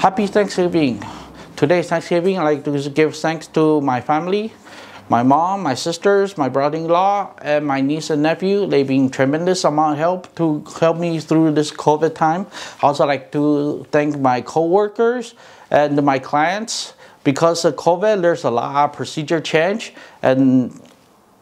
Happy Thanksgiving. Today's Thanksgiving, I like to give thanks to my family, my mom, my sisters, my brother-in-law, and my niece and nephew. They've been tremendous amount of help to help me through this COVID time. I also like to thank my co-workers and my clients. Because of COVID, there's a lot of procedure change and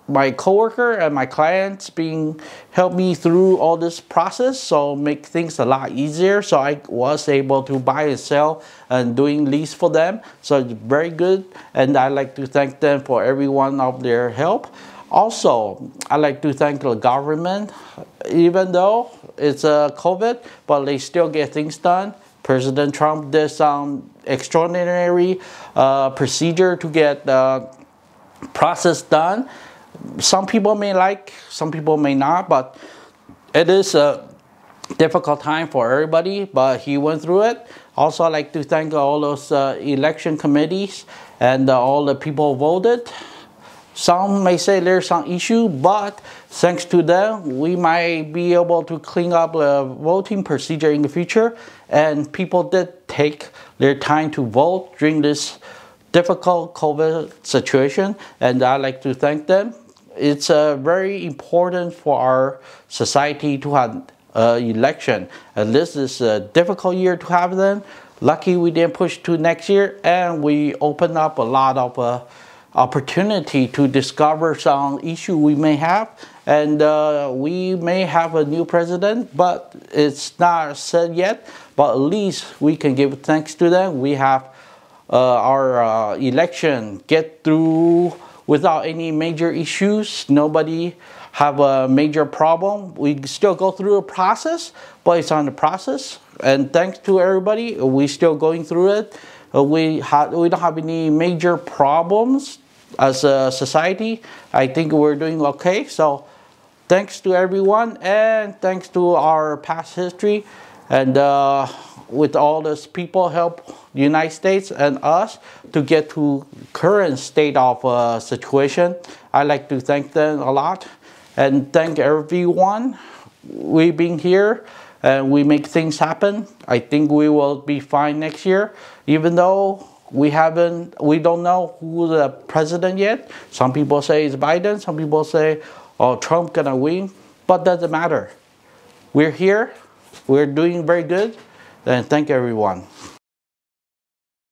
my coworker and my clients being helped me through all this process so make things a lot easier. So I was able to buy and sell and doing lease for them. So it's very good and I like to thank them for every one of their help. Also I like to thank the government. Even though it's a COVID but they still get things done. President Trump did some extraordinary uh, procedure to get the process done some people may like, some people may not, but it is a difficult time for everybody, but he went through it. Also, I'd like to thank all those uh, election committees and uh, all the people voted. Some may say there's some issue, but thanks to them, we might be able to clean up the voting procedure in the future. And people did take their time to vote during this difficult COVID situation, and I'd like to thank them it's uh, very important for our society to have uh, election. And this is a difficult year to have them. Lucky we didn't push to next year and we open up a lot of uh, opportunity to discover some issue we may have and uh, we may have a new president but it's not said yet but at least we can give thanks to them we have our uh, election get through without any major issues. Nobody have a major problem. We still go through a process, but it's on the process. And thanks to everybody, we still going through it. Uh, we we don't have any major problems as a society. I think we're doing okay. So thanks to everyone and thanks to our past history and uh, with all those people help United States and us to get to current state of uh, situation. I like to thank them a lot and thank everyone. We've been here and we make things happen. I think we will be fine next year, even though we haven't, we don't know who the president yet. Some people say it's Biden. Some people say, oh, Trump gonna win, but doesn't matter. We're here. We're doing very good. And thank everyone.